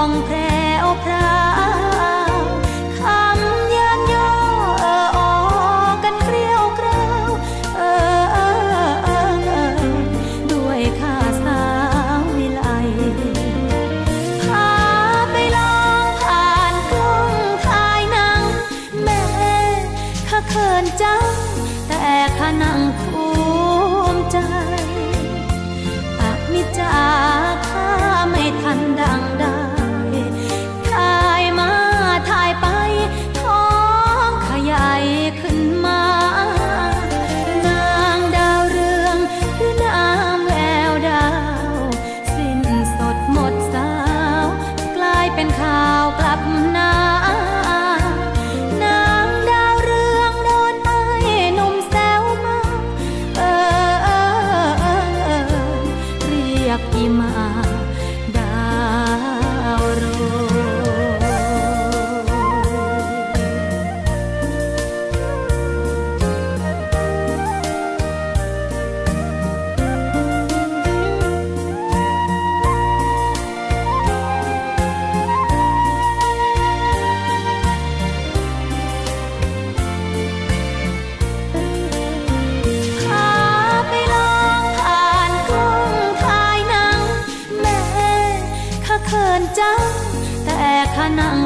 องแพรวพราวคำยานย่อเออออกันเกลียวกราวเออเออเออด้วยข้าสาววิไลพาไปลองผ่านกล้องถ่ายหนัง แม่ข้าเขินจังแต่ข้านั่งค Mà นเจ้า แต่ขนัง